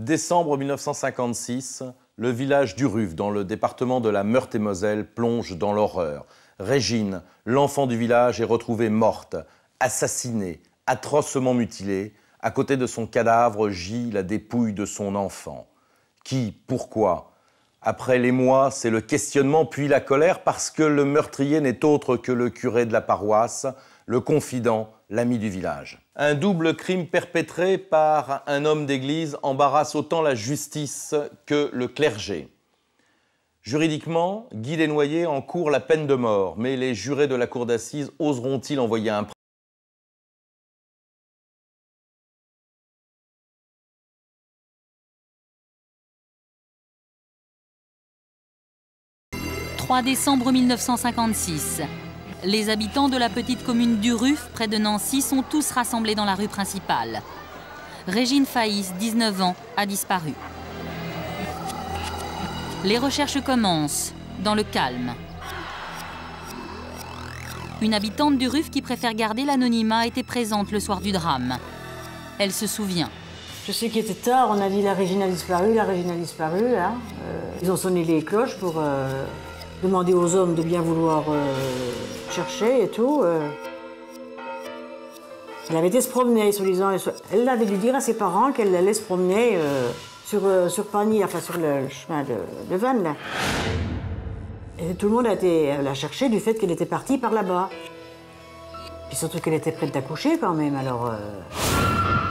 Décembre 1956, le village d'Uruf, dans le département de la Meurthe-et-Moselle, plonge dans l'horreur. Régine, l'enfant du village, est retrouvée morte, assassinée, atrocement mutilée. À côté de son cadavre gît la dépouille de son enfant. Qui Pourquoi? Après les mois, c'est le questionnement puis la colère parce que le meurtrier n'est autre que le curé de la paroisse, le confident, l'ami du village. Un double crime perpétré par un homme d'église embarrasse autant la justice que le clergé. Juridiquement, Guy Desnoyers encourt la peine de mort, mais les jurés de la cour d'assises oseront-ils envoyer un 3 décembre 1956. Les habitants de la petite commune d'Uruf, près de Nancy, sont tous rassemblés dans la rue principale. Régine Faïs, 19 ans, a disparu. Les recherches commencent, dans le calme. Une habitante d'Uruf qui préfère garder l'anonymat était présente le soir du drame. Elle se souvient. Je sais qu'il était tard, on a dit la Régine a disparu, la Régine a disparu. Hein. Euh, ils ont sonné les cloches pour euh, demander aux hommes de bien vouloir euh, chercher et tout. euh. Elle avait été se promener, soi-disant. Elle avait dû dire à ses parents qu'elle allait se promener euh, sur, sur enfin sur le, chemin de, de Vannes. Et tout le monde a été la chercher du fait qu'elle était partie par là-bas. Puis surtout qu'elle était prête d'accoucher quand même, alors...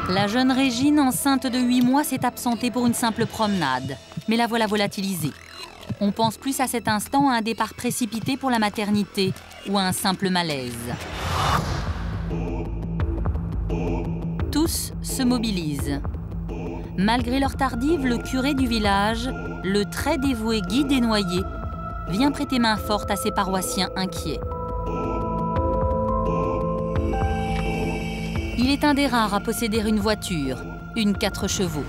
La jeune Régine, enceinte de 8 mois, s'est absentée pour une simple promenade. Mais la voilà volatilisée. On pense plus à cet instant à un départ précipité pour la maternité ou à un simple malaise. Tous se mobilisent. Malgré leur tardive, le curé du village, le très dévoué Guy Desnoyers, vient prêter main forte à ses paroissiens inquiets. Il est un des rares à posséder une voiture, une 4 chevaux.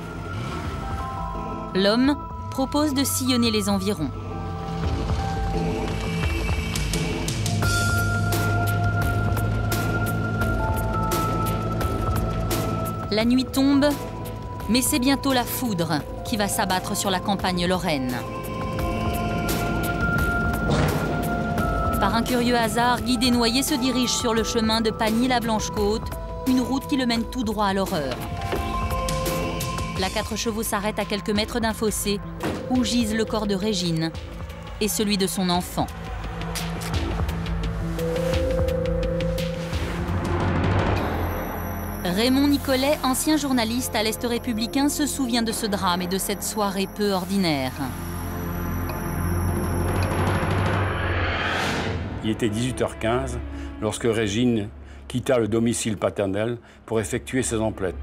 L'homme propose de sillonner les environs. La nuit tombe, mais c'est bientôt la foudre qui va s'abattre sur la campagne lorraine. Par un curieux hasard, Guy Desnoyers se dirige sur le chemin de Pagny-la-Blanche-Côte, une route qui le mène tout droit à l'horreur. La quatre chevaux s'arrête à quelques mètres d'un fossé où gisent le corps de Régine et celui de son enfant. Raymond Nicolet, ancien journaliste à l'Est républicain, se souvient de ce drame et de cette soirée peu ordinaire. Il était 18h15 lorsque Régine quitta le domicile paternel pour effectuer ses emplettes.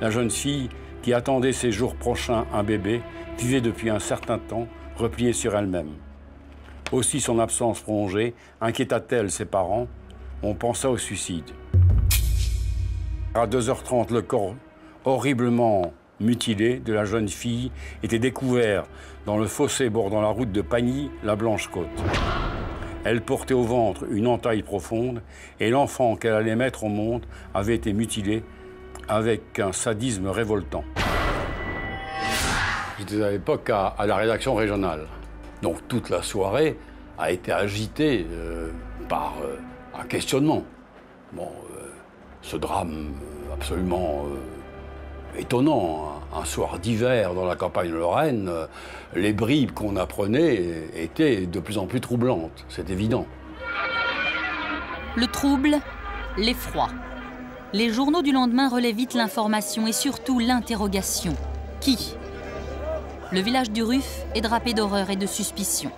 La jeune fille, qui attendait ses jours prochains un bébé, depuis un certain temps repliée sur elle-même. Aussi son absence prolongée inquiéta-t-elle ses parents. On pensa au suicide. À 2h30, le corps horriblement mutilé de la jeune fille était découvert dans le fossé bordant la route de Pagny, la Blanche-Côte. Elle portait au ventre une entaille profonde et l'enfant qu'elle allait mettre au monde avait été mutilé avec un sadisme révoltant. J'étais à l'époque à, la rédaction régionale. Donc toute la soirée a été agitée euh, par euh, un questionnement. Bon, euh, ce drame absolument étonnant, hein. un soir d'hiver dans la campagne lorraine, les bribes qu'on apprenait étaient de plus en plus troublantes, c'est évident. Le trouble, l'effroi. Les journaux du lendemain relaient vite l'information et surtout l'interrogation. Qui Le village du Ruf est drapé d'horreur et de suspicion.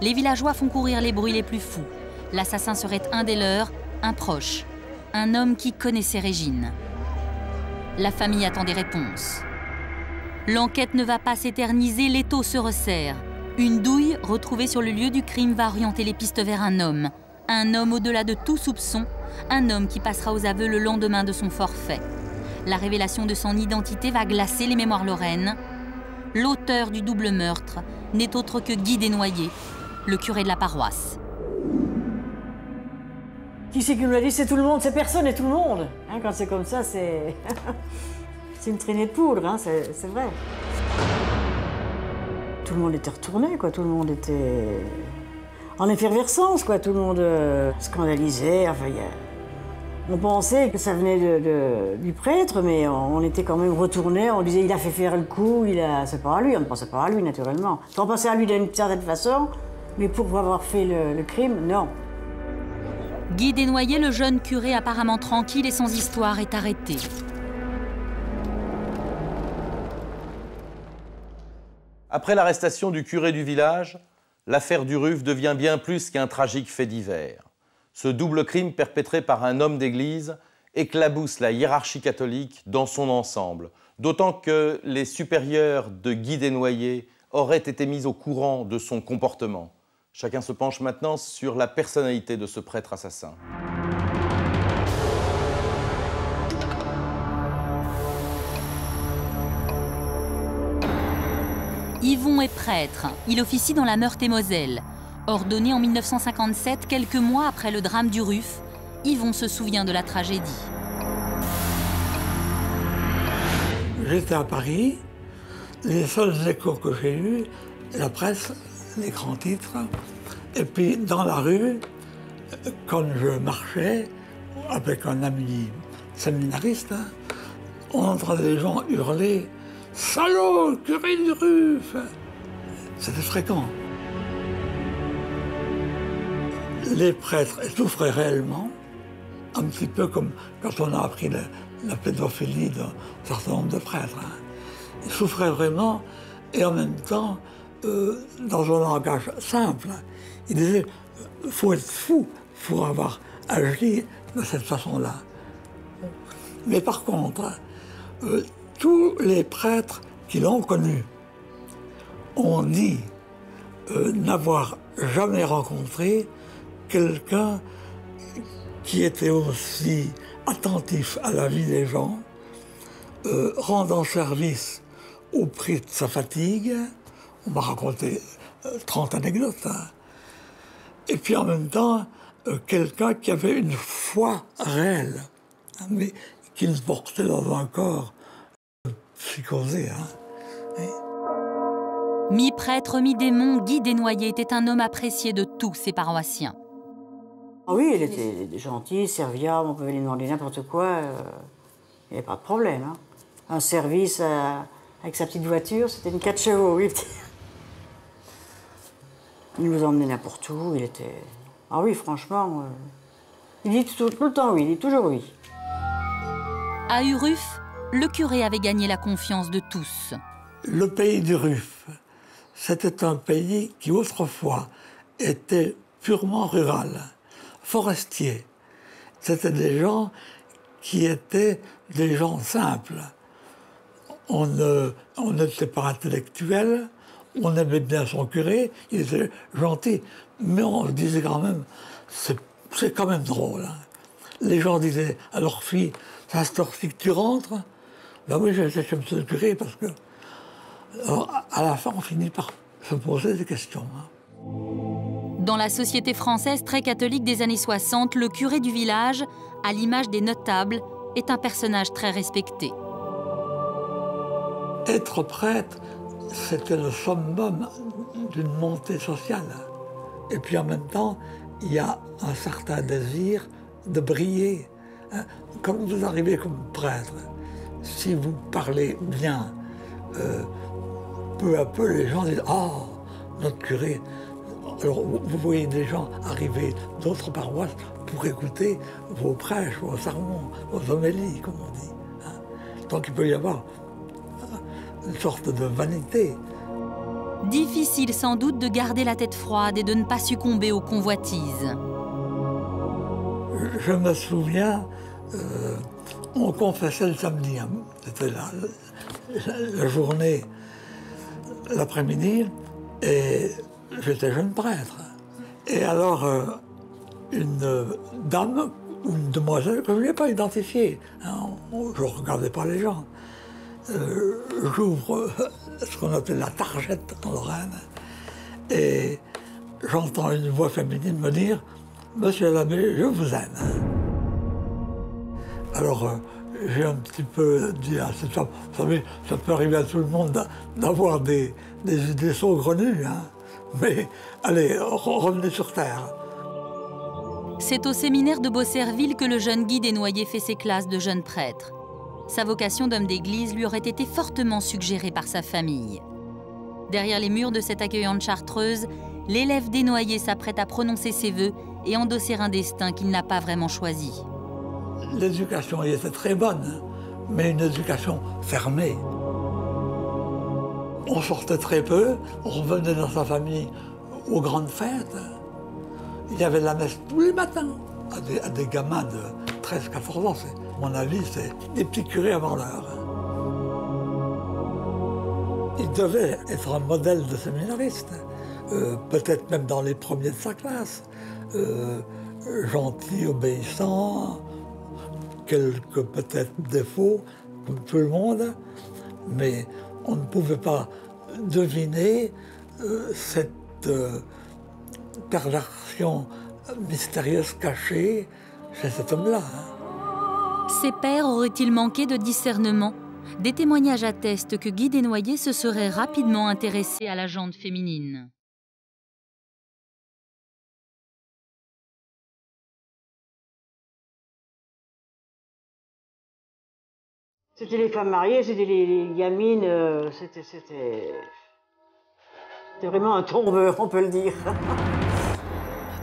Les villageois font courir les bruits les plus fous. L'assassin serait un des leurs, un proche, un homme qui connaissait Régine. La famille attend des réponses. L'enquête ne va pas s'éterniser, l'étau se resserre. Une douille retrouvée sur le lieu du crime va orienter les pistes vers un homme. Un homme au-delà de tout soupçon, un homme qui passera aux aveux le lendemain de son forfait. La révélation de son identité va glacer les mémoires lorraines. L'auteur du double meurtre n'est autre que Guy Desnoyers, le curé de la paroisse. Qui c'est qui nous l'a dit? C'est tout le monde, c'est personne et tout le monde. Hein, quand c'est comme ça, c'est. C'est une traînée de poudre, hein, c'est vrai. Tout le monde était retourné, quoi. Tout le monde était en effervescence, quoi. Tout le monde euh, scandalisait. Enfin, On pensait que ça venait de, du prêtre, mais on était quand même retourné. On disait il a fait faire le coup, il a... c'est pas à lui. On ne pensait pas à lui, naturellement. On pensait à lui d'une certaine façon, mais pour avoir fait le, le crime, non. Guy Desnoyers, le jeune curé apparemment tranquille et sans histoire, est arrêté. Après l'arrestation du curé du village, l'affaire du Ruf devient bien plus qu'un tragique fait divers. Ce double crime perpétré par un homme d'église éclabousse la hiérarchie catholique dans son ensemble, d'autant que les supérieurs de Guy Desnoyers auraient été mis au courant de son comportement. Chacun se penche maintenant sur la personnalité de ce prêtre assassin. Yvon est prêtre. Il officie dans la Meurthe-et-Moselle. Ordonné en 1957, quelques mois après le drame du RUF, Yvon se souvient de la tragédie. J'étais à Paris. Les seuls échos que j'ai eus, la presse, les grands titres. Et puis dans la rue, quand je marchais avec un ami séminariste, on entendait des gens hurler Salaud, curé du Ruf C'était fréquent. Les prêtres souffraient réellement, un petit peu comme quand on a appris la, pédophilie d'un certain nombre de prêtres. Hein. Ils souffraient vraiment, et en même temps, euh, dans un langage simple, ils disaient il faut être fou pour avoir agi de cette façon-là. Mais par contre, euh, tous les prêtres qui l'ont connu ont dit euh, n'avoir jamais rencontré quelqu'un qui était aussi attentif à la vie des gens, euh, rendant service au prix de sa fatigue. On m'a raconté 30 euh, anecdotes. Hein. Et puis en même temps, quelqu'un qui avait une foi réelle, hein, mais qui se portait dans un corps Hein. Mi-prêtre, mi-démon, Guy Desnoyers était un homme apprécié de tous ses paroissiens. Ah oui, il était gentil, serviable, on pouvait lui demander n'importe quoi. Euh, il n'y avait pas de problème. Hein. Un service avec sa petite voiture, c'était une 4 chevaux, oui. Il nous emmenait n'importe où, il était... Ah oui, franchement, euh, il dit tout, le temps oui, il dit toujours oui. À Uruf, le curé avait gagné la confiance de tous. Le pays du Ruf, c'était un pays qui autrefois était purement rural, forestier. C'était des gens qui étaient des gens simples. On n'était pas intellectuel, on aimait bien son curé, il était gentil, mais on disait quand même, c'est quand même drôle. Hein. Les gens disaient à leur fille, à cette que tu rentres ben oui, j'ai chez me curé parce que. à la fin, on finit par se poser des questions. Hein. Dans la société française très catholique des années 60, le curé du village, à l'image des notables, est un personnage très respecté. Être prêtre, c'était le summum d'une montée sociale. Et puis en même temps, il y a un certain désir de briller. Hein. Quand vous arrivez comme prêtre, si vous parlez bien, euh, peu à peu, les gens disent Ah, notre curé. Alors, vous voyez des gens arriver d'autres paroisses pour écouter vos prêches, vos sermons, vos homélies, comme on dit. Hein. Donc, il peut y avoir une sorte de vanité. Difficile sans doute de garder la tête froide et de ne pas succomber aux convoitises. Je me souviens. Euh, on confessait le samedi. Hein. C'était la, journée, l'après-midi, et j'étais jeune prêtre. Et alors, euh, une dame ou une demoiselle que je n'ai pas identifiée, hein, je ne regardais pas les gens, euh, j'ouvre ce qu'on appelle la targette en Lorraine, et j'entends une voix féminine me dire Monsieur l'abbé, je vous aime. Alors, euh, j'ai un petit peu dit à cette femme, vous savez, ça peut arriver à tout le monde d'avoir des, des idées saugrenues, hein. Mais allez, revenez sur Terre. C'est au séminaire de Beaucerville que le jeune Guy Desnoyers fait ses classes de jeunes prêtres. Sa vocation d'homme d'église lui aurait été fortement suggérée par sa famille. Derrière les murs de cette accueillante chartreuse, l'élève Desnoyers s'apprête à prononcer ses vœux et endosser un destin qu'il n'a pas vraiment choisi. L'éducation était très bonne, mais une éducation fermée. On sortait très peu, on revenait dans sa famille aux grandes fêtes. Il y avait la messe tous les matins à des, gamins de 13-14 ans. Mon avis, c'est des petits curés avant l'heure. Il devait être un modèle de séminariste, euh, peut-être même dans les premiers de sa classe. Euh, gentil, obéissant, quelques peut-être défauts, comme tout le monde, mais on ne pouvait pas deviner euh, cette euh, perversion mystérieuse cachée chez cet homme-là. Hein. Ses pères auraient-ils manqué de discernement Des témoignages attestent que Guy Desnoyers se serait rapidement intéressé à la jante féminine. C'était les femmes mariées, c'était les, gamines, euh, c'était, vraiment un tombeur, on peut le dire.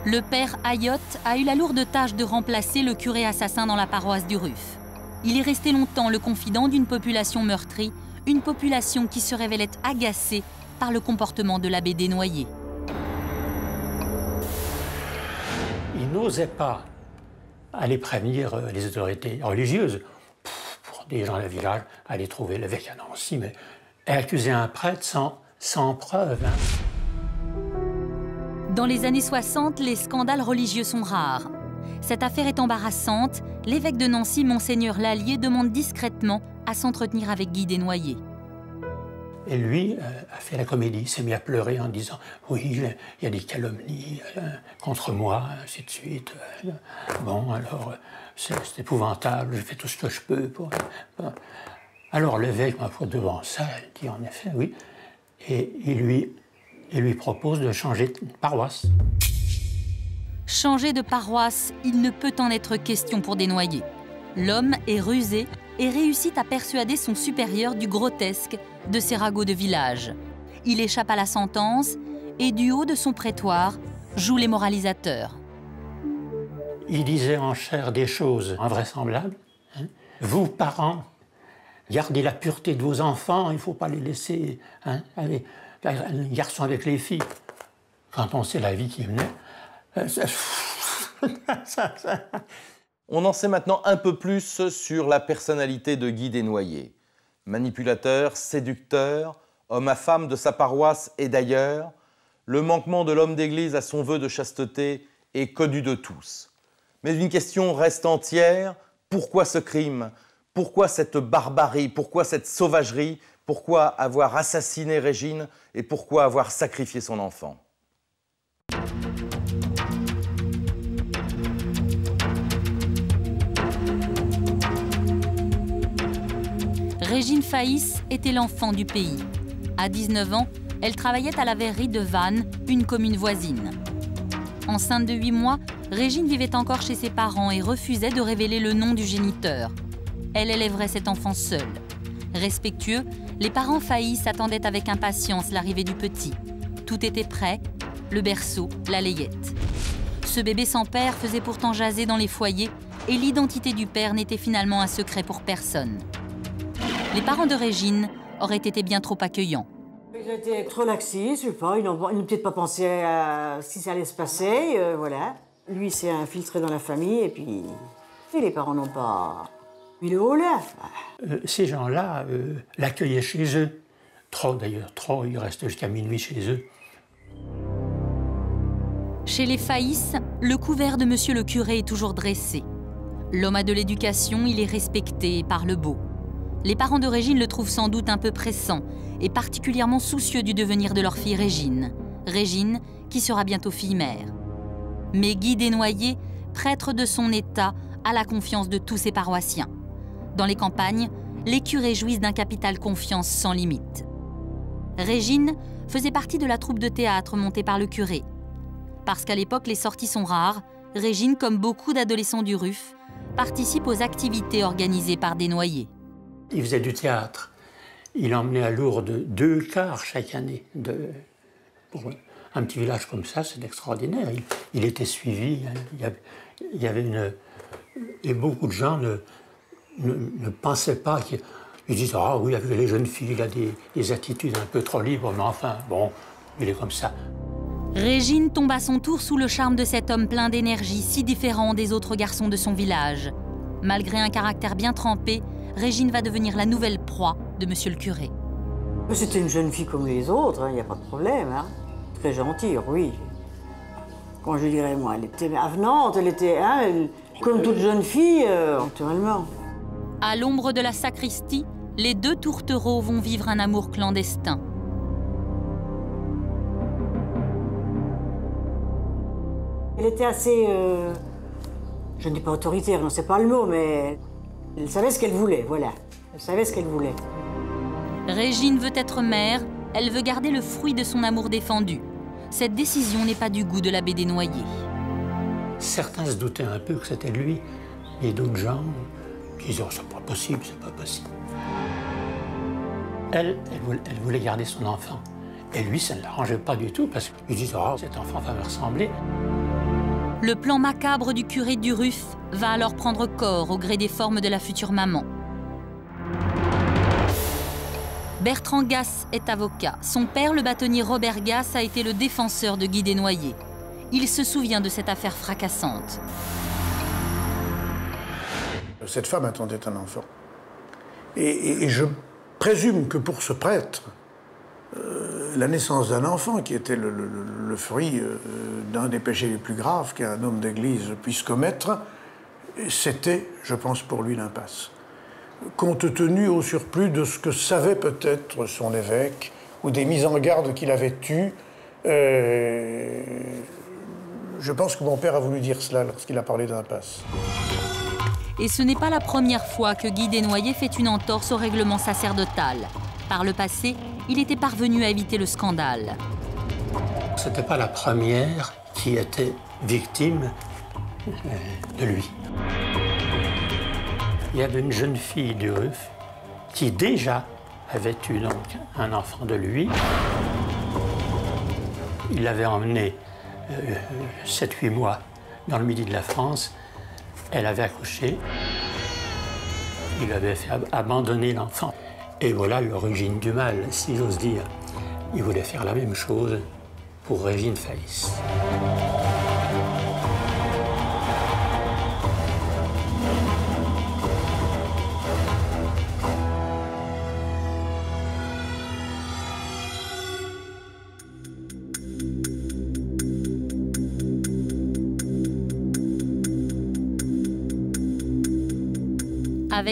Le père Ayotte a eu la lourde tâche de remplacer le curé assassin dans la paroisse du Ruf. Il est resté longtemps le confident d'une population meurtrie, une population qui se révélait agacée par le comportement de l'abbé Desnoyers. Il n'osait pas aller prévenir euh, les autorités religieuses des gens du village allaient trouver l'évêque à Nancy, mais accuser un prêtre sans, sans preuve. Hein. Dans les années 60, les scandales religieux sont rares. Cette affaire est embarrassante. L'évêque de Nancy, Monseigneur Lallier, demande discrètement à s'entretenir avec Guy Desnoyers. Et lui euh, a fait la comédie, s'est mis à pleurer en disant Oui, il y a des calomnies euh, contre moi, ainsi de suite. Euh, bon, alors, c'est épouvantable, je fais tout ce que je peux. Alors l'évêque, ma foi, devant ça, il dit en effet oui, et il lui, propose de changer de paroisse. Changer de paroisse, il ne peut en être question pour Desnoyers. L'homme est rusé et réussit à persuader son supérieur du grotesque de ces ragots de village. Il échappe à la sentence et du haut de son prétoire joue les moralisateurs. Il disait en chair des choses invraisemblables. Hein. Vous, parents, gardez la pureté de vos enfants, il ne faut pas les laisser hein, aller, un garçon avec les filles. Quand on sait la vie qui venait, euh, On en sait maintenant un peu plus sur la personnalité de Guy Desnoyers. Manipulateur, séducteur, homme à femme de sa paroisse et d'ailleurs, le manquement de l'homme d'Église à son vœu de chasteté est connu de tous. Mais une question reste entière, pourquoi ce crime? Pourquoi cette barbarie? Pourquoi cette sauvagerie? Pourquoi avoir assassiné Régine? Et pourquoi avoir sacrifié son enfant? Régine Faïs était l'enfant du pays. À 19 ans, elle travaillait à la verrerie de Vannes, une commune voisine. Enceinte de 8 mois, Régine vivait encore chez ses parents et refusait de révéler le nom du géniteur. Elle élèverait cet enfant seule. Respectueux, les parents Faïs attendaient avec impatience l'arrivée du petit. Tout était prêt, le berceau, la layette. Ce bébé sans père faisait pourtant jaser dans les foyers et l'identité du père n'était finalement un secret pour personne les parents de Régine auraient été bien trop accueillants. Ils étaient trop laxistes, je sais pas, ils n'ont peut-être pas pensé à ce qui allait se passer, euh, voilà. Lui s'est infiltré dans la famille et puis et les parents n'ont pas mis le haut là. Euh, ces gens-là euh, l'accueillaient chez eux. Trop d'ailleurs, trop, ils restent jusqu'à minuit chez eux. Chez les Faïs, le couvert de monsieur le curé est toujours dressé. L'homme a de l'éducation, il est respecté par le beau. Les parents de Régine le trouvent sans doute un peu pressant et particulièrement soucieux du devenir de leur fille Régine. Régine, qui sera bientôt fille-mère. Mais Guy Desnoyers, prêtre de son état, a la confiance de tous ses paroissiens. Dans les campagnes, les curés jouissent d'un capital confiance sans limite. Régine faisait partie de la troupe de théâtre montée par le curé. Parce qu'à l'époque les sorties sont rares, Régine, comme beaucoup d'adolescents du RUF, participe aux activités organisées par des noyés. Il faisait du théâtre. Il emmenait à Lourdes deux quarts chaque année. Pour un petit village comme ça, c'est extraordinaire. Il, était suivi. Hein. Il y, avait. Et beaucoup de gens ne, ne, pensaient pas qu'ils ils disent Ah oui, avec les jeunes filles, il a des, des, attitudes un peu trop libres, mais enfin, bon, il est comme ça. Régine tombe à son tour sous le charme de cet homme plein d'énergie, si différent des autres garçons de son village. Malgré un caractère bien trempé, Régine va devenir la nouvelle proie de Monsieur le curé. C'était une jeune fille comme les autres, il hein, n'y a pas de problème. Hein. Très gentille, oui. Quand je dirais, moi, elle était avenante, elle était hein, comme toute jeune fille, euh, naturellement. À l'ombre de la sacristie, les deux tourtereaux vont vivre un amour clandestin. Elle était assez, euh, je ne dis pas autoritaire, non, c'est pas le mot, mais elle savait ce qu'elle voulait, voilà. Elle savait ce qu'elle voulait. Régine veut être mère, elle veut garder le fruit de son amour défendu. Cette décision n'est pas du goût de l'abbé Desnoyers. Certains se doutaient un peu que c'était lui, et d'autres gens qui disaient oh, c'est pas possible, c'est pas possible. Elle, elle voulait, garder son enfant. Et lui, ça ne l'arrangeait pas du tout parce qu'il disait oh, cet enfant va me ressembler. Le plan macabre du curé du Ruff va alors prendre corps au gré des formes de la future maman. Bertrand Gass est avocat. Son père, le bâtonnier Robert Gass, a été le défenseur de Guy Desnoyers. Il se souvient de cette affaire fracassante. Cette femme attendait un enfant. Et, je présume que pour ce prêtre, euh, la naissance d'un enfant, qui était le, fruit euh, d'un des péchés les plus graves qu'un homme d'église puisse commettre, c'était, je pense, pour lui l'impasse. Compte tenu au surplus de ce que savait peut-être son évêque, ou des mises en garde qu'il avait eues, euh, je pense que mon père a voulu dire cela lorsqu'il a parlé d'impasse. Et ce n'est pas la première fois que Guy Desnoyers fait une entorse au règlement sacerdotal. Par le passé, il était parvenu à éviter le scandale. Ce n'était pas la première qui était victime euh, de lui. Il y avait une jeune fille du RUF qui déjà avait eu donc un enfant de lui. Il l'avait emmené 7-8 euh, mois dans le midi de la France. Elle avait accouché. Il avait fait abandonner l'enfant. Et voilà l'origine du mal, si j'ose dire. Il voulait faire la même chose pour Régine Face.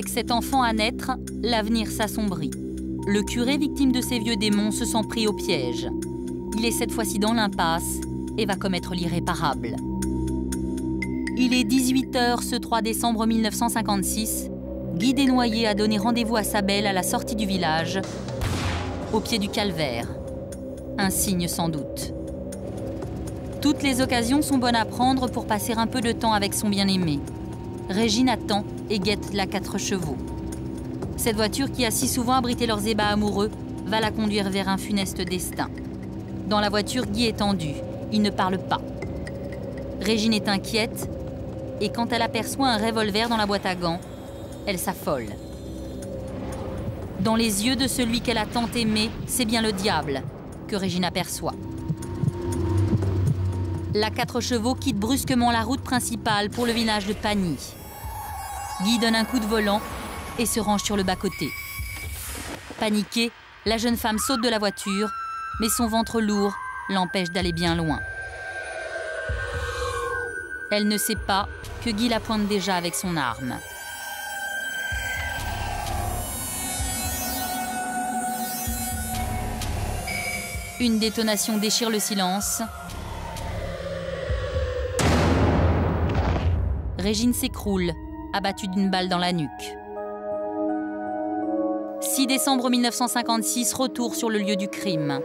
Avec cet enfant à naître, l'avenir s'assombrit. Le curé, victime de ces vieux démons, se sent pris au piège. Il est cette fois-ci dans l'impasse et va commettre l'irréparable. Il est 18h ce 3 décembre 1956. Guy Desnoyers a donné rendez-vous à sa belle à la sortie du village, au pied du calvaire. Un signe sans doute. Toutes les occasions sont bonnes à prendre pour passer un peu de temps avec son bien-aimé. Régine attend et guette la quatre chevaux. Cette voiture qui a si souvent abrité leurs ébats amoureux va la conduire vers un funeste destin. Dans la voiture, Guy est tendu. Il ne parle pas. Régine est inquiète et quand elle aperçoit un revolver dans la boîte à gants, elle s'affole. Dans les yeux de celui qu'elle a tant aimé, c'est bien le diable que Régine aperçoit. La quatre chevaux quitte brusquement la route principale pour le village de Pagny. Guy donne un coup de volant et se range sur le bas-côté. Paniquée, la jeune femme saute de la voiture, mais son ventre lourd l'empêche d'aller bien loin. Elle ne sait pas que Guy la pointe déjà avec son arme. Une détonation déchire le silence. Régine s'écroule abattu d'une balle dans la nuque. 6 décembre 1956, retour sur le lieu du crime.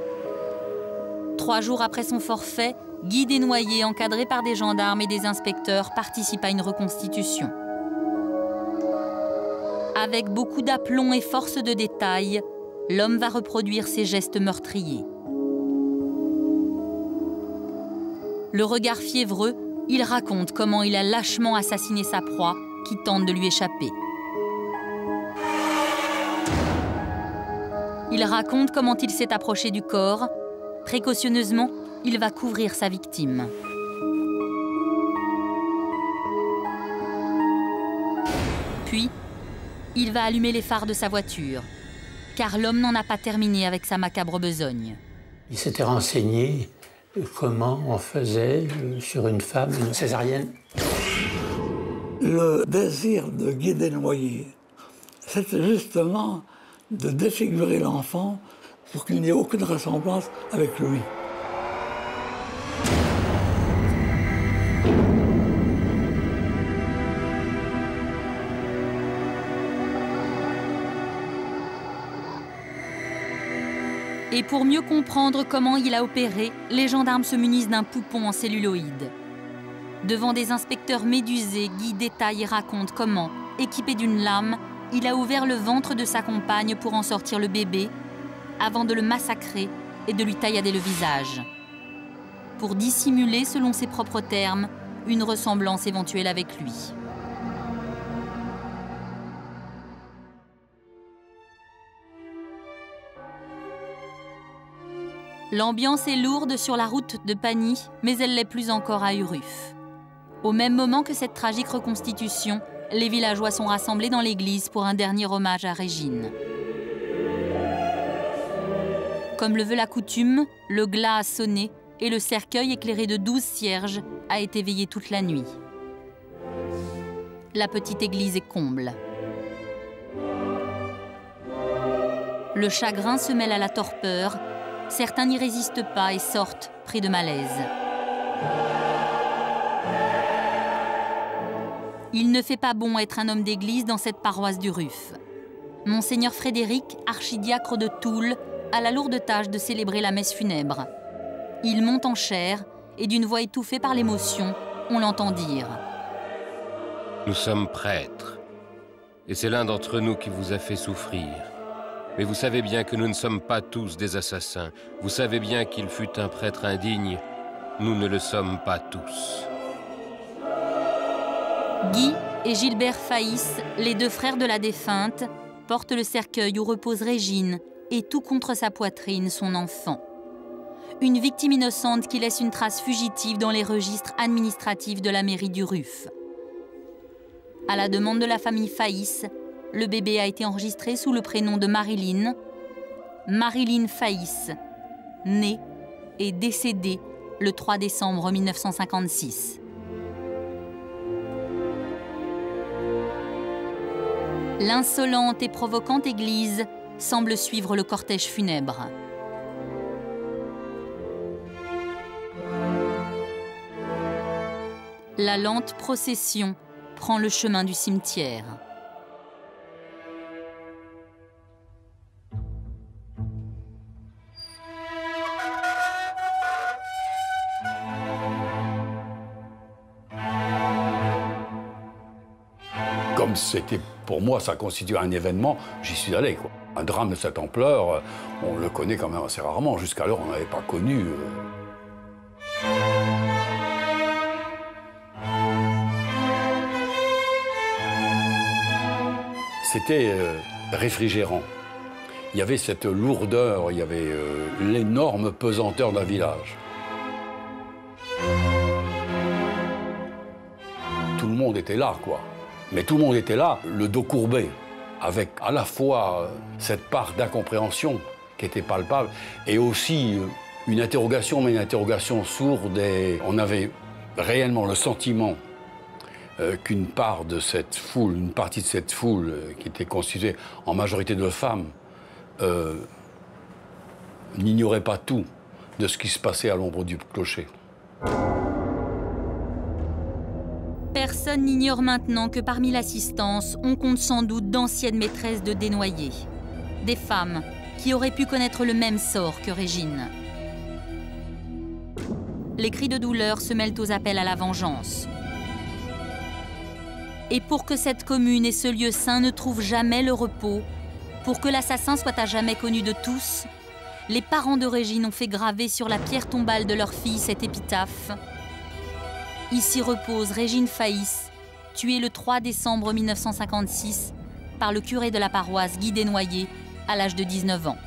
Trois jours après son forfait, Guy Desnoyers, encadré par des gendarmes et des inspecteurs, participe à une reconstitution. Avec beaucoup d'aplomb et force de détail, l'homme va reproduire ses gestes meurtriers. Le regard fiévreux, il raconte comment il a lâchement assassiné sa proie qui tente de lui échapper. Il raconte comment il s'est approché du corps. Précautionneusement, il va couvrir sa victime. Puis, il va allumer les phares de sa voiture, car l'homme n'en a pas terminé avec sa macabre besogne. Il s'était renseigné comment on faisait sur une femme césarienne. Le désir de Guy Desnoyers, c'était justement de défigurer l'enfant pour qu'il n'y ait aucune ressemblance avec lui. Et pour mieux comprendre comment il a opéré, les gendarmes se munissent d'un poupon en celluloïde. Devant des inspecteurs médusés, Guy détaille et raconte comment, équipé d'une lame, il a ouvert le ventre de sa compagne pour en sortir le bébé, avant de le massacrer et de lui taillader le visage. Pour dissimuler, selon ses propres termes, une ressemblance éventuelle avec lui. L'ambiance est lourde sur la route de Pagny, mais elle l'est plus encore à Uruf. Au même moment que cette tragique reconstitution, les villageois sont rassemblés dans l'église pour un dernier hommage à Régine. Comme le veut la coutume, le glas a sonné et le cercueil éclairé de douze cierges a été veillé toute la nuit. La petite église est comble. Le chagrin se mêle à la torpeur. Certains n'y résistent pas et sortent pris de malaise. Il ne fait pas bon être un homme d'église dans cette paroisse du Ruf. Monseigneur Frédéric, archidiacre de Toul, a la lourde tâche de célébrer la messe funèbre. Il monte en chair et d'une voix étouffée par l'émotion, on l'entend dire Nous sommes prêtres, et c'est l'un d'entre nous qui vous a fait souffrir. Mais vous savez bien que nous ne sommes pas tous des assassins. Vous savez bien qu'il fut un prêtre indigne. Nous ne le sommes pas tous. Guy et Gilbert Faïs, les deux frères de la défunte, portent le cercueil où repose Régine et tout contre sa poitrine son enfant. Une victime innocente qui laisse une trace fugitive dans les registres administratifs de la mairie du Ruf. À la demande de la famille Faïs, le bébé a été enregistré sous le prénom de Marilyn. Marilyn Faïs, née et décédée le 3 décembre 1956. L'insolente et provocante église semble suivre le cortège funèbre. La lente procession prend le chemin du cimetière. Comme c'était pour moi, ça constitue un événement, j'y suis allé. Un drame de cette ampleur, on le connaît quand même assez rarement. Jusqu'alors, on n'avait pas connu. euh, C'était euh, réfrigérant. Il y avait cette lourdeur, il y avait euh, l'énorme pesanteur d'un village. Tout le monde était là, quoi. Mais tout le monde était là, le dos courbé, avec à la fois euh, cette part d'incompréhension qui était palpable, et aussi euh, une interrogation, mais une interrogation sourde. On avait réellement le sentiment euh, qu'une part de cette foule, une partie de cette foule qui était constituée en majorité de femmes, n'ignorait pas tout de ce qui se passait à l'ombre du clocher. Personne n'ignore maintenant que parmi l'assistance, on compte sans doute d'anciennes maîtresses de dénoyés. des femmes qui auraient pu connaître le même sort que Régine. Les cris de douleur se mêlent aux appels à la vengeance. Et pour que cette commune et ce lieu saint ne trouvent jamais le repos, pour que l'assassin soit à jamais connu de tous, les parents de Régine ont fait graver sur la pierre tombale de leur fille cette épitaphe. Ici repose Régine Faïs, tuée le 3 décembre 1956 par le curé de la paroisse Guy Desnoyers à l'âge de 19 ans.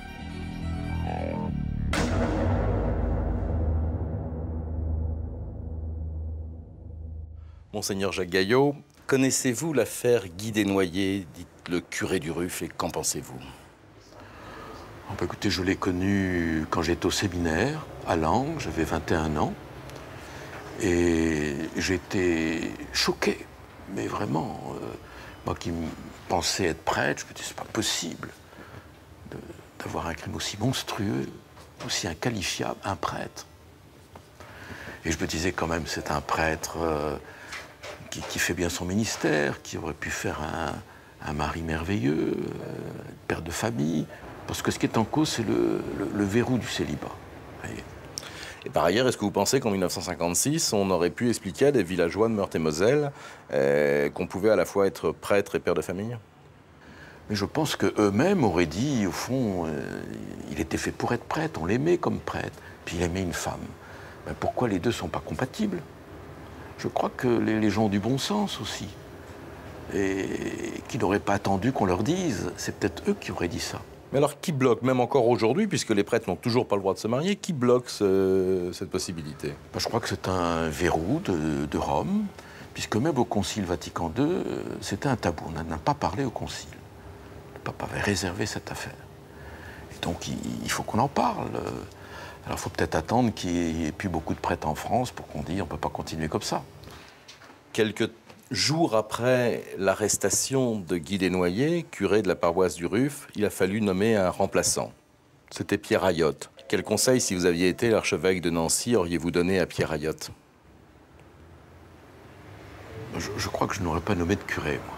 Monseigneur Jacques Gaillot, connaissez-vous l'affaire Guy Desnoyers, dit le curé du Ruf, et qu'en pensez-vous? Oh, bah, écoutez, je l'ai connu quand j'étais au séminaire, à Langres, j'avais 21 ans. Et j'étais choqué, mais vraiment. euh, moi qui pensais être prêtre, je me disais, c'est pas possible d'avoir un crime aussi monstrueux, aussi inqualifiable, un prêtre. Et je me disais quand même, c'est un prêtre euh, qui, fait bien son ministère, qui aurait pu faire un, mari merveilleux, euh, père de famille. Parce que ce qui est en cause, c'est le verrou du célibat. Et par ailleurs, est-ce que vous pensez qu'en 1956, on aurait pu expliquer à des villageois de Meurthe-et-Moselle euh, qu'on pouvait à la fois être prêtre et père de famille? Mais je pense qu'eux-mêmes auraient dit, au fond, euh, il était fait pour être prêtre, on l'aimait comme prêtre, puis il aimait une femme. Pourquoi les deux ne sont pas compatibles? Je crois que les, gens ont du bon sens aussi. Et qu'ils n'auraient pas attendu qu'on leur dise. C'est peut-être eux qui auraient dit ça. Mais alors, qui bloque, même encore aujourd'hui, puisque les prêtres n'ont toujours pas le droit de se marier, qui bloque ce- cette possibilité? Ben, je crois que c'est un verrou de, de Rome, puisque même au Concile Vatican II, euh, c'était un tabou. On n'en a pas parlé au Concile. Le pape avait réservé cette affaire. Et donc, il, il faut qu'on en parle. Alors, il faut peut-être attendre qu'il n'y ait plus beaucoup de prêtres en France pour qu'on dise on ne peut pas continuer comme ça. Quelques jours après l'arrestation de Guy Desnoyers, curé de la paroisse du Ruf, il a fallu nommer un remplaçant. C'était Pierre Ayotte. Quel conseil, si vous aviez été l'archevêque de Nancy, auriez-vous donné à Pierre Ayotte? Je, je crois que je n'aurais pas nommé de curé, moi.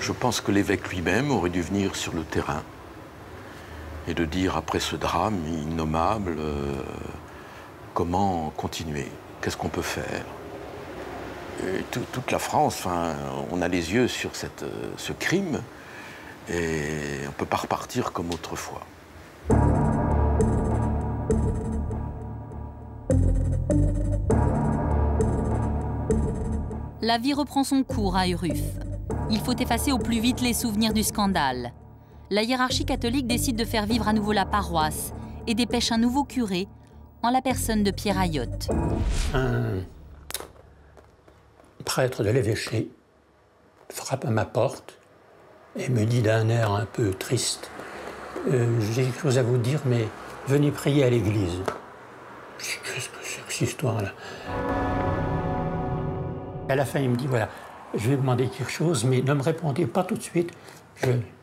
Je pense que l'évêque lui-même aurait dû venir sur le terrain et de dire, après ce drame innommable, euh, comment continuer, qu'est-ce qu'on peut faire? Tout- toute la France, enfin, on a les yeux sur cette, euh, ce crime et on ne peut pas repartir comme autrefois. La vie reprend son cours à Uruf. Il faut effacer au plus vite les souvenirs du scandale. La hiérarchie catholique décide de faire vivre à nouveau la paroisse et dépêche un nouveau curé en la personne de Pierre Ayotte. un prêtre de l'évêché frappe à ma porte et me dit d'un air un peu triste Euh, J'ai quelque chose à vous dire, mais venez prier à l'église. Qu'est-ce que c'est que cette histoire-là? À la fin, il me dit voilà, je vais demander quelque chose, mais ne me répondez pas tout de suite.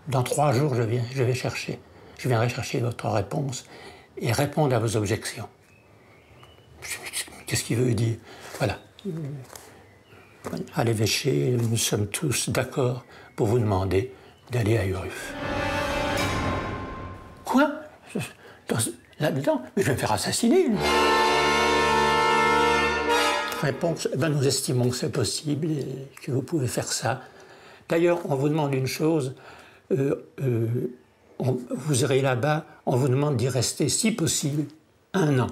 Dans trois jours, je, viens, je vais chercher. Je viendrai chercher votre réponse et répondre à vos objections. Qu'est-ce qu'il veut dire? Voilà. À l'évêché, nous sommes tous d'accord pour vous demander d'aller à Uruf. Quoi? Dans- Là-dedans? Mais je vais me faire assassiner. Réponse ben, Nous estimons que c'est possible et que vous pouvez faire ça. D'ailleurs, on vous demande une chose. euh, euh, vous irez là-bas, on vous demande d'y rester, si possible, un an.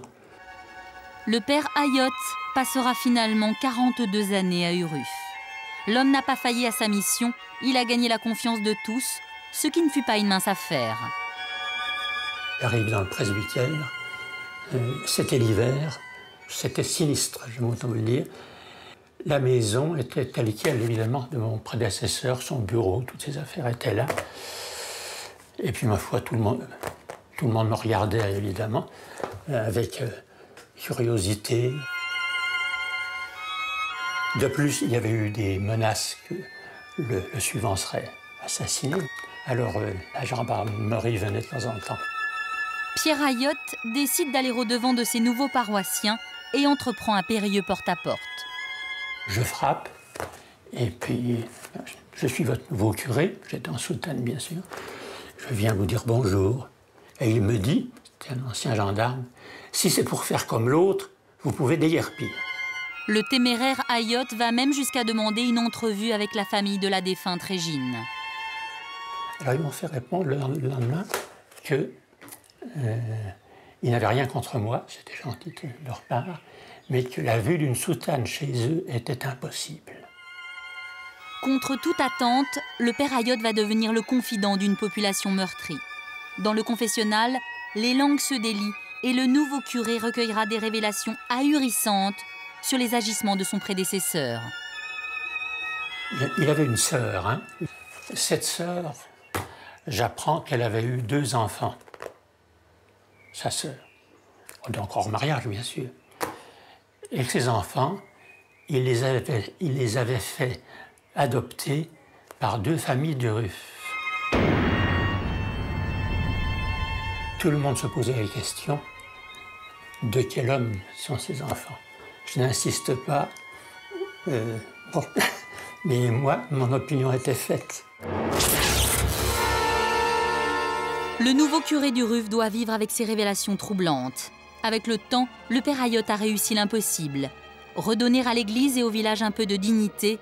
Le père Ayotte passera finalement 42 années à Uruf. L'homme n'a pas failli à sa mission, il a gagné la confiance de tous, ce qui ne fut pas une mince affaire. J'arrive dans le presbytère. euh, c'était l'hiver. C'était sinistre, je m'entends le dire. La maison était telle quelle, évidemment, de mon prédécesseur, son bureau, toutes ses affaires étaient là. Et puis, ma foi, tout le monde, tout le monde me regardait, évidemment, euh, avec euh, curiosité. De plus, il y avait eu des menaces que le, le suivant serait assassiné. Alors, euh, la gendarmerie venait de temps en temps. Pierre Ayotte décide d'aller au-devant de ses nouveaux paroissiens et entreprend un périlleux porte-à-porte. Je frappe, et puis je suis votre nouveau curé, j'étais en soutane bien sûr. je viens vous dire bonjour. Et il me dit, c'est un ancien gendarme, si c'est pour faire comme l'autre, vous pouvez déguerpir. Le téméraire Ayotte va même jusqu'à demander une entrevue avec la famille de la défunte Régine. Alors ils m'ont fait répondre le lendemain que euh, ils n'avaient rien contre moi, c'était gentil de leur part, mais que la vue d'une soutane chez eux était impossible. Contre toute attente, le père Ayotte va devenir le confident d'une population meurtrie. Dans le confessionnal, les langues se délient et le nouveau curé recueillera des révélations ahurissantes sur les agissements de son prédécesseur. Il avait une sœur. Hein. Cette sœur, j'apprends qu'elle avait eu deux enfants. Sa sœur. Donc hors mariage, bien sûr. Et ses enfants, il les avait, il fait adopter par deux familles de Ruffes. Tout le monde se posait la question de quel homme sont ces enfants? Je n'insiste pas, euh, mais moi, mon opinion était faite. Le nouveau curé du Ruf doit vivre avec ces révélations troublantes. Avec le temps, le père Ayotte a réussi l'impossible. Redonner à l'église et au village un peu de dignité,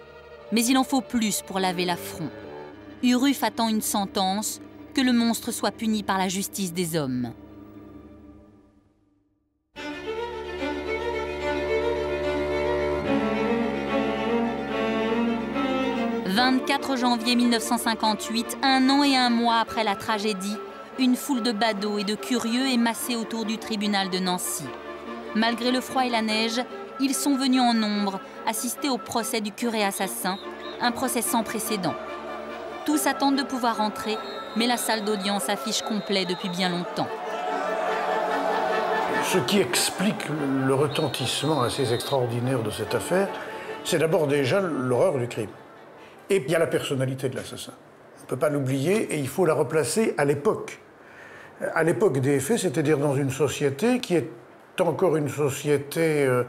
mais il en faut plus pour laver l'affront. Uruf attend une sentence, que le monstre soit puni par la justice des hommes. « 24 janvier 1958, un an et un mois après la tragédie, une foule de badauds et de curieux est massée autour du tribunal de Nancy. Malgré le froid et la neige, ils sont venus en nombre assister au procès du curé assassin, un procès sans précédent. Tous attendent de pouvoir entrer, mais la salle d'audience affiche complet depuis bien longtemps. Ce qui explique le retentissement assez extraordinaire de cette affaire, c'est d'abord déjà l'horreur du crime. Et il y a la personnalité de l'assassin. On ne peut pas l'oublier et il faut la replacer à l'époque à l'époque des faits, c'est-à-dire dans une société qui est encore une société euh,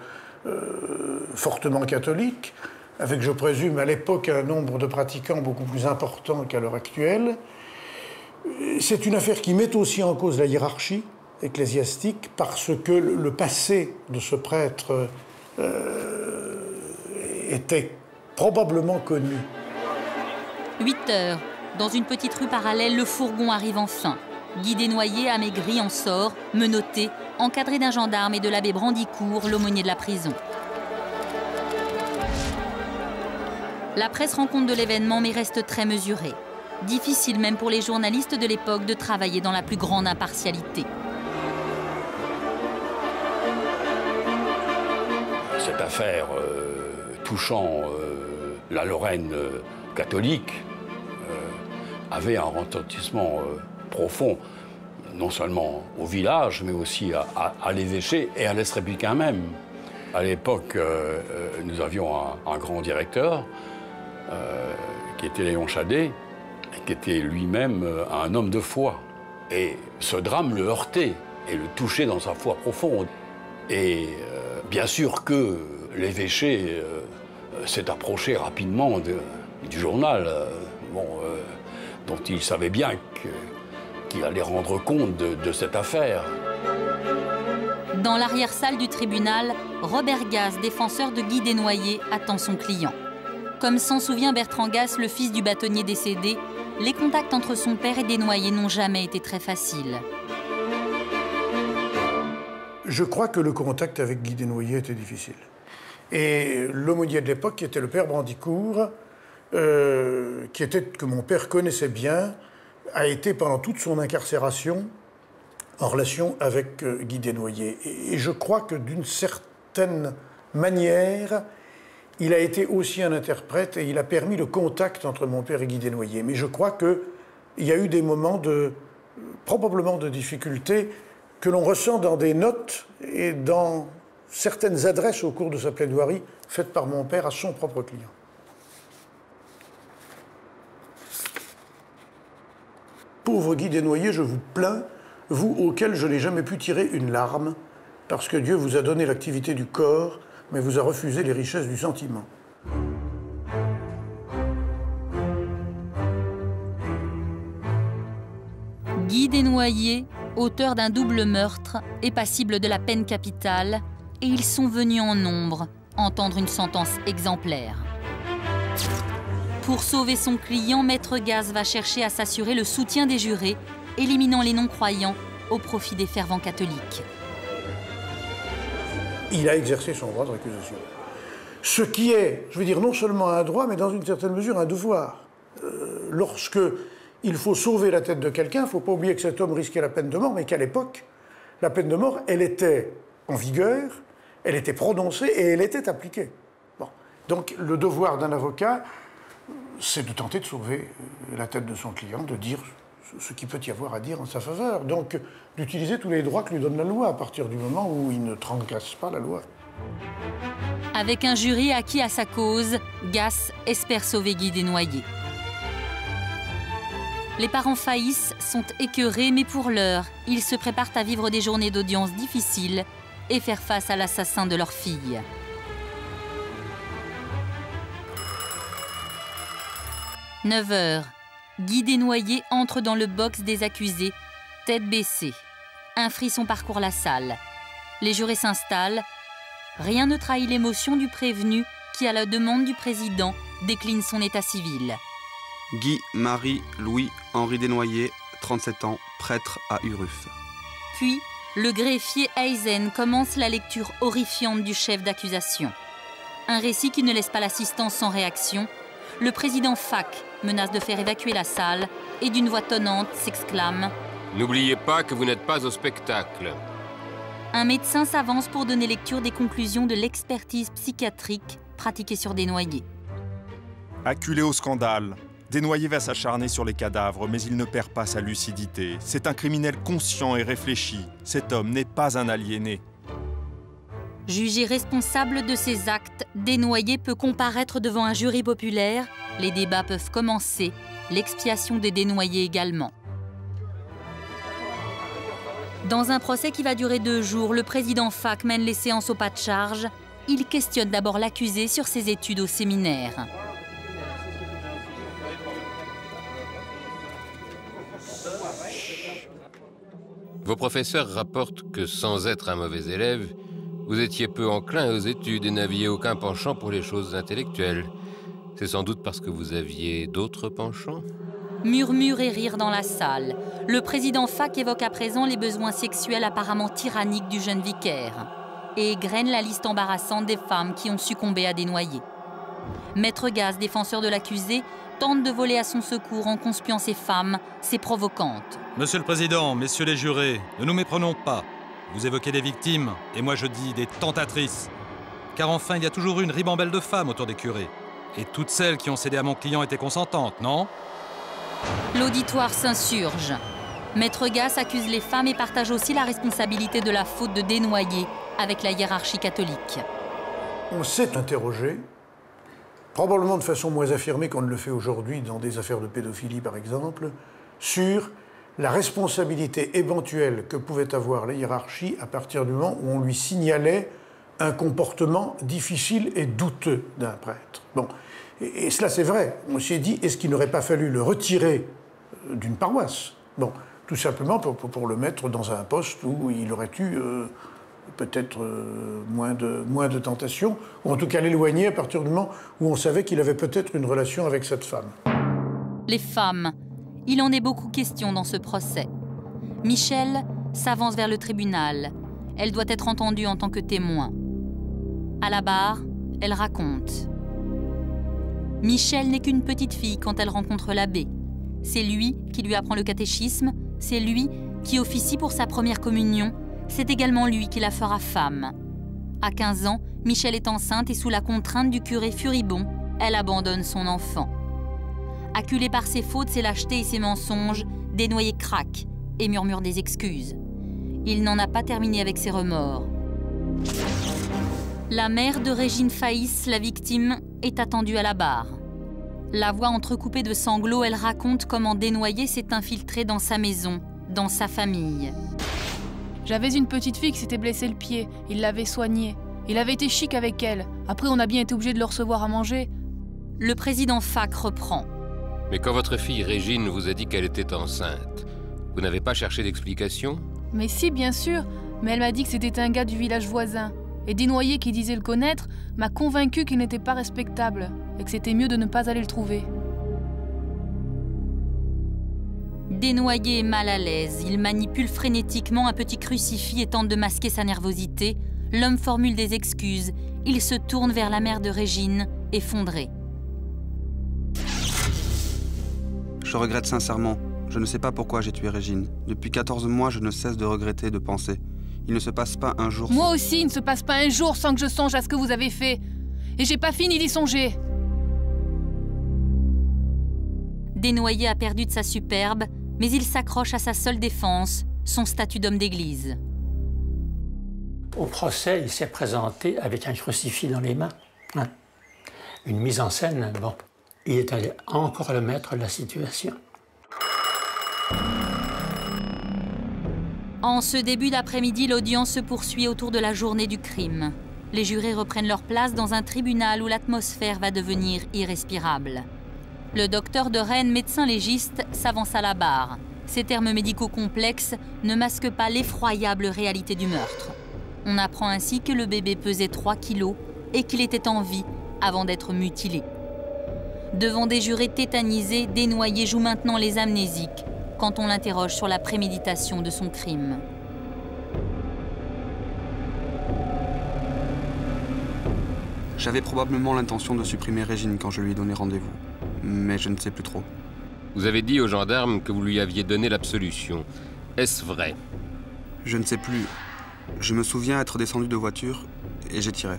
euh, fortement catholique, avec, je présume, à l'époque un nombre de pratiquants beaucoup plus important qu'à l'heure actuelle. C'est une affaire qui met aussi en cause la hiérarchie ecclésiastique parce que le passé de ce prêtre euh, était probablement connu. 8 heures. Dans une petite rue parallèle, le fourgon arrive enfin. Guy Desnoyers, amaigri, en sort, menotté, encadré d'un gendarme et de l'abbé Brandicourt, l'aumônier de la prison. La presse rend compte de l'événement mais reste très mesurée. Difficile même pour les journalistes de l'époque de travailler dans la plus grande impartialité. Cette affaire euh, touchant euh, la Lorraine euh, catholique avait un retentissement profond, non seulement au village, mais aussi à, l'évêché et à l'Est républicain même. À l'époque, euh, euh, nous avions un, grand directeur, euh, qui était Léon Chadet, qui était lui-même un homme de foi. Et ce drame le heurtait et le touchait dans sa foi profonde. Et bien sûr que l'évêché s'est approché rapidement du journal, bon, dont il savait bien que qui allait rendre compte de, cette affaire. Dans l'arrière-salle du tribunal, Robert Gass, défenseur de Guy Desnoyers, attend son client. Comme s'en souvient Bertrand Gass, le fils du bâtonnier décédé, les contacts entre son père et Desnoyers n'ont jamais été très faciles. Je crois que le contact avec Guy Desnoyers était difficile. Et l'aumônier de l'époque, qui était le père Brandicourt, euh, qui était, que mon père connaissait bien, a été pendant toute son incarcération en relation avec euh, Guy Desnoyers. Et, je crois que d'une certaine manière, il a été aussi un interprète et il a permis le contact entre mon père et Guy Desnoyers. Mais je crois qu'il y a eu des moments de, probablement de difficulté que l'on ressent dans des notes et dans certaines adresses au cours de sa plaidoirie faites par mon père à son propre client. Pauvre Guy Desnoyers, je vous plains, vous auquel je n'ai jamais pu tirer une larme, parce que Dieu vous a donné l'activité du corps, mais vous a refusé les richesses du sentiment. Guy Desnoyers, auteur d'un double meurtre, est passible de la peine capitale et ils sont venus en nombre entendre une sentence exemplaire. Pour sauver son client, Maître Gaz va chercher à s'assurer le soutien des jurés, éliminant les non-croyants au profit des fervents catholiques. Il a exercé son droit de récusation. Ce qui est, je veux dire, non seulement un droit, mais dans une certaine mesure un devoir. Euh, lorsque il faut sauver la tête de quelqu'un, il ne faut pas oublier que cet homme risquait la peine de mort, mais qu'à l'époque, la peine de mort, elle était en vigueur, elle était prononcée et elle était appliquée. Donc le devoir d'un avocat, c'est de tenter de sauver la tête de son client, de dire ce qu'il peut y avoir à dire en sa faveur. Donc d'utiliser tous les droits que lui donne la loi à partir du moment où il ne transgresse pas la loi. Avec un jury acquis à sa cause, Gass espère sauver Guy Desnoyers. Les parents faillissent, sont écœurés, mais pour l'heure, ils se préparent à vivre des journées d'audience difficiles et faire face à l'assassin de leur fille. « 9 heures. Guy Desnoyers entre dans le box des accusés, tête baissée. Un frisson parcourt la salle. Les jurés s'installent. Rien ne trahit l'émotion du prévenu qui, à la demande du président, décline son état civil. Guy, Marie, Louis, Henri Desnoyers, 37 ans, prêtre à Uruf. Puis, le greffier Eisen commence la lecture horrifiante du chef d'accusation. Un récit qui ne laisse pas l'assistance sans réaction. Le président Fac menace de faire évacuer la salle et d'une voix tonnante s'exclame N'oubliez pas que vous n'êtes pas au spectacle. Un médecin s'avance pour donner lecture des conclusions de l'expertise psychiatrique pratiquée sur des noyés. Acculé au scandale, Desnoyers va s'acharner sur les cadavres, mais il ne perd pas sa lucidité. C'est un criminel conscient et réfléchi. Cet homme n'est pas un aliéné. Jugé responsable de ses actes, Desnoyers peut comparaître devant un jury populaire. Les débats peuvent commencer, l'expiation des Desnoyers également. Dans un procès qui va durer deux jours, le président Fac mène les séances au pas de charge. Il questionne d'abord l'accusé sur ses études au séminaire. Vos professeurs rapportent que sans être un mauvais élève, vous étiez peu enclin aux études et n'aviez aucun penchant pour les choses intellectuelles. C'est sans doute parce que vous aviez d'autres penchants? Murmure et rire dans la salle. Le président Fac évoque à présent les besoins sexuels apparemment tyranniques du jeune vicaire et graine la liste embarrassante des femmes qui ont succombé à des noyés. Maître Gaz, défenseur de l'accusé, tente de voler à son secours en conspuant ces femmes, ces provocantes. Monsieur le Président, messieurs les jurés, ne nous méprenons pas. Vous évoquez des victimes, et moi je dis des tentatrices. Car enfin, il y a toujours eu une ribambelle de femmes autour des curés. Et toutes celles qui ont cédé à mon client étaient consentantes, non? L'auditoire s'insurge. Maître Gass accuse les femmes et partage aussi la responsabilité de la faute de dénoyer avec la hiérarchie catholique. On s'est interrogé probablement de façon moins affirmée qu'on ne le fait aujourd'hui dans des affaires de pédophilie par exemple, sur la responsabilité éventuelle que pouvait avoir la hiérarchie à partir du moment où on lui signalait un comportement difficile et douteux d'un prêtre. Bon, et, cela c'est vrai. On s'est dit, est-ce qu'il n'aurait pas fallu le retirer euh, d'une paroisse? Bon, tout simplement pour, le mettre dans un poste où il aurait eu euh, peut-être euh, moins, de, moins de tentations, ou en tout cas l'éloigner à partir du moment où on savait qu'il avait peut-être une relation avec cette femme. Les femmes. Il en est beaucoup question dans ce procès. Michel s'avance vers le tribunal. Elle doit être entendue en tant que témoin. À la barre, elle raconte. Michel n'est qu'une petite fille quand elle rencontre l'abbé. C'est lui qui lui apprend le catéchisme, c'est lui qui officie pour sa première communion c'est également lui qui la fera femme. À 15 ans, Michel est enceinte et sous la contrainte du curé furibond, elle abandonne son enfant. Acculé par ses fautes, ses lâchetés et ses mensonges, Desnoyers craque et murmure des excuses. Il n'en a pas terminé avec ses remords. La mère de Régine Faïs, la victime, est attendue à la barre. La voix entrecoupée de sanglots, elle raconte comment Desnoyers s'est infiltré dans sa maison, dans sa famille. J'avais une petite fille qui s'était blessé le pied. Il l'avait soignée. Il avait été chic avec elle. Après, on a bien été obligé de le recevoir à manger. Le président Fac reprend. Mais quand votre fille Régine vous a dit qu'elle était enceinte, Vous n'avez pas cherché d'explication Mais si, bien sûr. Mais elle m'a dit que c'était un gars du village voisin. Et Desnoyers, qui disait le connaître, m'a convaincu qu'il n'était pas respectable et que c'était mieux de ne pas aller le trouver. Dénoyé et mal à l'aise, il manipule frénétiquement un petit crucifix et tente de masquer sa nervosité. L'homme formule des excuses. Il se tourne vers la mère de Régine, effondrée. Je regrette sincèrement. Je ne sais pas pourquoi j'ai tué Régine. Depuis 14 mois, je ne cesse de regretter, de penser. Il ne se passe pas un jour. Moi aussi, il ne se passe pas un jour sans que je songe à ce que vous avez fait. Et j'ai pas fini d'y songer. Desnoyers a perdu de sa superbe, mais il s'accroche à sa seule défense, son statut d'homme d'église. Au procès, il s'est présenté avec un crucifix dans les mains. Hein. Une mise en scène, bon. Il est allé encore le maître de la situation. En ce début d'après-midi, l'audience se poursuit autour de la journée du crime. Les jurés reprennent leur place dans un tribunal où l'atmosphère va devenir irrespirable. Le docteur de Rennes, médecin légiste, s'avance à la barre. Ces termes médicaux complexes ne masquent pas l'effroyable réalité du meurtre. On apprend ainsi que le bébé pesait 3 kilos et qu'il était en vie avant d'être mutilé. Devant des jurés tétanisés, Desnoyers joue maintenant les amnésiques quand on l'interroge sur la préméditation de son crime. J'avais probablement l'intention de supprimer Régine quand je lui ai donné rendez-vous mais je ne sais plus trop. Vous avez dit aux gendarmes que vous lui aviez donné l'absolution. Est-ce vrai? Je ne sais plus. Je me souviens être descendu de voiture et j'ai tiré.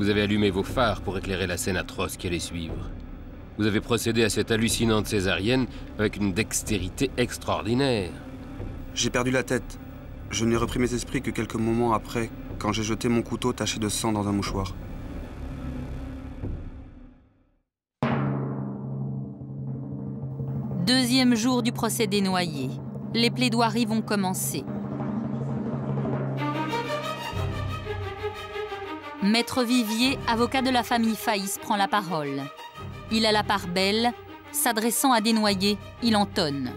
Vous avez allumé vos phares pour éclairer la scène atroce qui allait suivre. Vous avez procédé à cette hallucinante césarienne avec une dextérité extraordinaire. J'ai perdu la tête. Je n'ai repris mes esprits que quelques moments après, quand j'ai jeté mon couteau taché de sang dans un mouchoir. Deuxième jour du procès des noyés. Les plaidoiries vont commencer. Maître Vivier, avocat de la famille Faïs, prend la parole. Il a la part belle. S'adressant à Desnoyers, il entonne.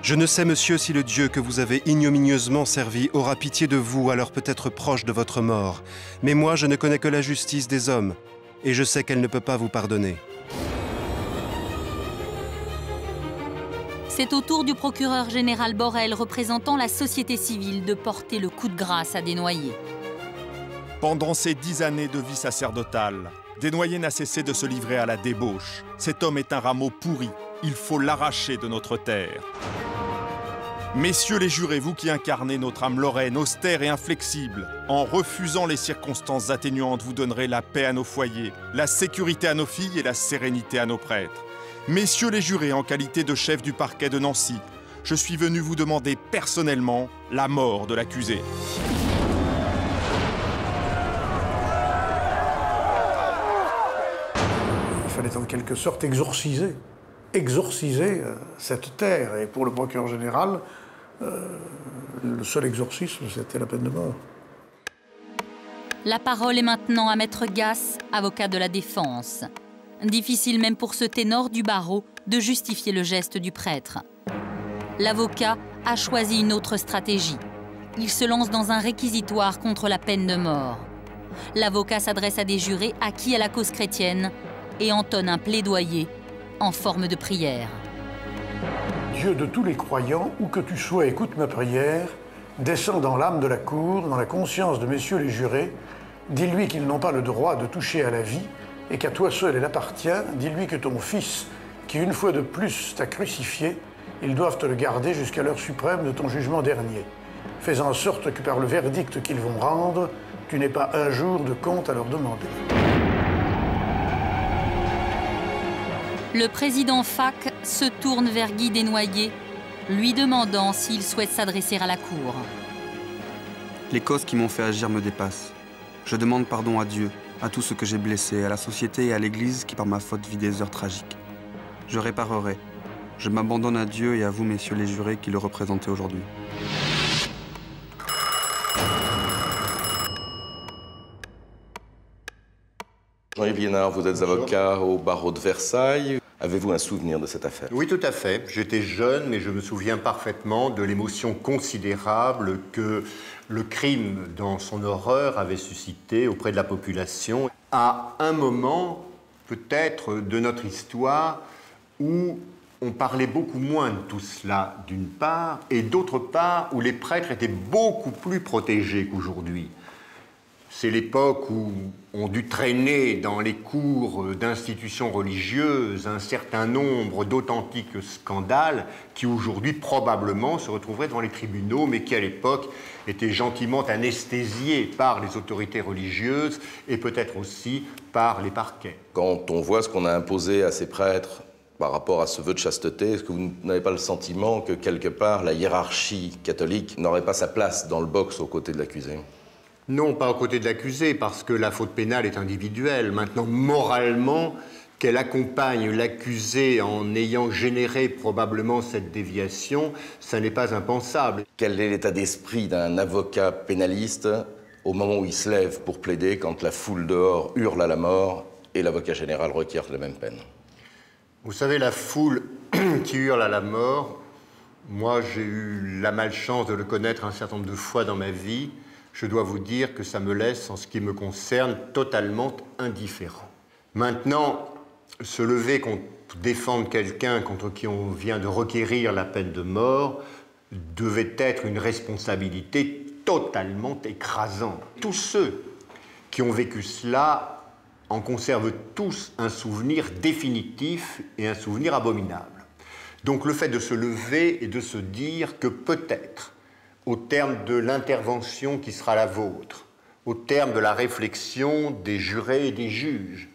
Je ne sais, monsieur, si le Dieu que vous avez ignominieusement servi aura pitié de vous, alors peut-être proche de votre mort. Mais moi, je ne connais que la justice des hommes, et je sais qu'elle ne peut pas vous pardonner. C'est au tour du procureur général Borel, représentant la société civile, de porter le coup de grâce à Desnoyers. Pendant ces dix années de vie sacerdotale, Desnoyers n'a cessé de se livrer à la débauche. Cet homme est un rameau pourri. Il faut l'arracher de notre terre. Messieurs les jurés, vous qui incarnez notre âme lorraine, austère et inflexible, en refusant les circonstances atténuantes, vous donnerez la paix à nos foyers, la sécurité à nos filles et la sérénité à nos prêtres. Messieurs les jurés, en qualité de chef du parquet de Nancy, je suis venu vous demander personnellement la mort de l'accusé. Quelque sorte exorciser, euh, cette terre. Et pour le procureur général, euh, le seul exorcisme, c'était la peine de mort. La parole est maintenant à Maître Gass, avocat de la défense. Difficile même pour ce ténor du barreau de justifier le geste du prêtre. L'avocat a choisi une autre stratégie. Il se lance dans un réquisitoire contre la peine de mort. L'avocat s'adresse à des jurés acquis à la cause chrétienne et entonne un plaidoyer en forme de prière. Dieu de tous les croyants, où que tu sois, écoute ma prière, descends dans l'âme de la cour, dans la conscience de messieurs les jurés, dis-lui qu'ils n'ont pas le droit de toucher à la vie, et qu'à toi seul elle appartient, dis-lui que ton Fils, qui une fois de plus t'a crucifié, ils doivent te le garder jusqu'à l'heure suprême de ton jugement dernier. Fais en sorte que par le verdict qu'ils vont rendre, tu n'aies pas un jour de compte à leur demander. Le président FAC se tourne vers Guy Desnoyers, lui demandant s'il souhaite s'adresser à la Cour. Les causes qui m'ont fait agir me dépassent. Je demande pardon à Dieu, à tout ce que j'ai blessé, à la société et à l'Église qui par ma faute vit des heures tragiques. Je réparerai. Je m'abandonne à Dieu et à vous, messieurs les jurés, qui le représentez aujourd'hui. Jean-Yves Liénard, vous êtes avocat au barreau de Versailles. Avez-vous un souvenir de cette affaire? Oui, tout à fait. J'étais jeune, mais je me souviens parfaitement de l'émotion considérable que le crime, dans son horreur, avait suscité auprès de la population à un moment, peut-être, de notre histoire où on parlait beaucoup moins de tout cela, d'une part, et d'autre part, où les prêtres étaient beaucoup plus protégés qu'aujourd'hui. C'est l'époque où on dû traîner dans les cours d'institutions religieuses un certain nombre d'authentiques scandales qui aujourd'hui probablement se retrouveraient dans les tribunaux, mais qui à l'époque étaient gentiment anesthésiés par les autorités religieuses et peut-être aussi par les parquets. Quand on voit ce qu'on a imposé à ces prêtres par rapport à ce vœu de chasteté, est-ce que vous n'avez pas le sentiment que quelque part la hiérarchie catholique n'aurait pas sa place dans le box aux côtés de l'accusé? Non, pas aux côtés de l'accusé, parce que la faute pénale est individuelle. Maintenant, moralement, qu'elle accompagne l'accusé en ayant généré probablement cette déviation, ça n'est pas impensable. Quel est l'état d'esprit d'un avocat pénaliste au moment où il se lève pour plaider quand la foule dehors hurle à la mort et l'avocat général requiert la même peine? Vous savez, la foule qui hurle à la mort, moi j'ai eu la malchance de le connaître un certain nombre de fois dans ma vie. Je dois vous dire que ça me laisse, en ce qui me concerne, totalement indifférent. Maintenant, se lever contre défendre quelqu'un contre qui on vient de requérir la peine de mort devait être une responsabilité totalement écrasante. Tous ceux qui ont vécu cela en conservent tous un souvenir définitif et un souvenir abominable. Donc le fait de se lever et de se dire que peut-être, au terme de l'intervention qui sera la vôtre, au terme de la réflexion des jurés et des juges,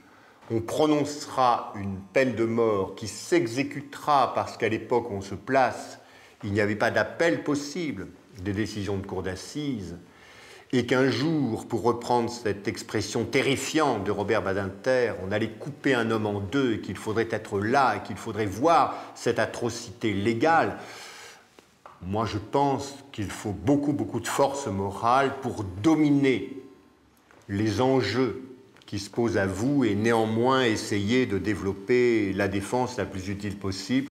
on prononcera une peine de mort qui s'exécutera parce qu'à l'époque on se place, il n'y avait pas d'appel possible des décisions de cour d'assises, et qu'un jour, pour reprendre cette expression terrifiante de Robert Badinter, on allait couper un homme en deux et qu'il faudrait être là et qu'il faudrait voir cette atrocité légale, moi je pense qu'il faut beaucoup, beaucoup de force morale pour dominer les enjeux qui se posent à vous et néanmoins essayer de développer la défense la plus utile possible.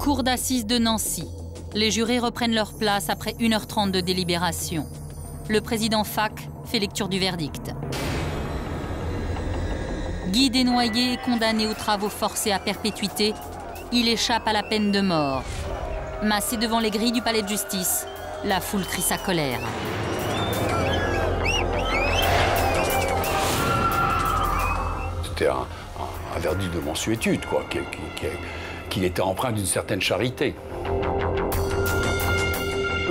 Cour d'assises de Nancy. Les jurés reprennent leur place après 1h30 de délibération. Le président Fac fait lecture du verdict. Guy Desnoyers est condamné aux travaux forcés à perpétuité. Il échappe à la peine de mort. Massé devant les grilles du palais de justice, la foule crie sa colère. C'était un, verdict de mensuétude, quoi, qui, qu'il était empreint d'une certaine charité.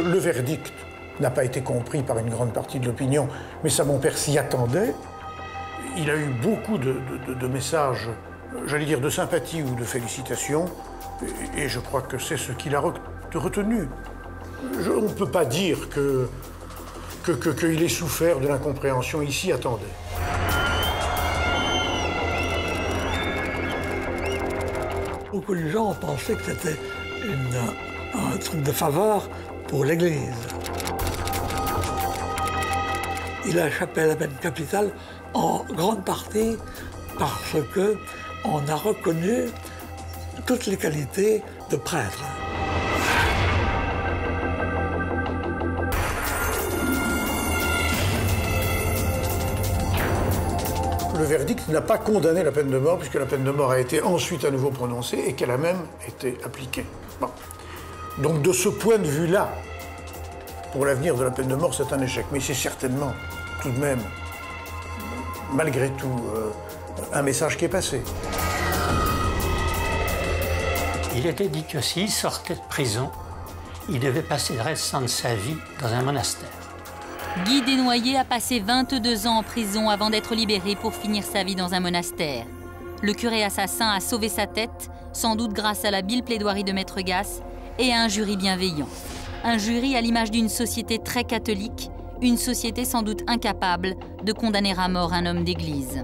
Le verdict n'a pas été compris par une grande partie de l'opinion, mais ça, mon père s'y attendait. Il a eu beaucoup de, messages, j'allais dire de sympathie ou de félicitations, et, je crois que c'est ce qu'il a retenu. on ne peut pas dire qu'il que, que, ait souffert de l'incompréhension, il s'y attendait. Beaucoup de gens pensaient que c'était un truc de faveur pour l'Église. Il a échappé à la peine capitale en grande partie parce que on a reconnu toutes les qualités de prêtre. le verdict n'a pas condamné la peine de mort, puisque la peine de mort a été ensuite à nouveau prononcée et qu'elle a même été appliquée. Donc de ce point de vue-là, pour l'avenir de la peine de mort, c'est un échec. Mais c'est certainement, tout de même, malgré tout, euh, un message qui est passé. Il était dit que s'il sortait de prison, il devait passer le restant de sa vie dans un monastère. Guy Desnoyers a passé 22 ans en prison avant d'être libéré pour finir sa vie dans un monastère. Le curé assassin a sauvé sa tête, sans doute grâce à la bile plaidoirie de Maître Gasse et à un jury bienveillant. Un jury à l'image d'une société très catholique, une société sans doute incapable de condamner à mort un homme d'église.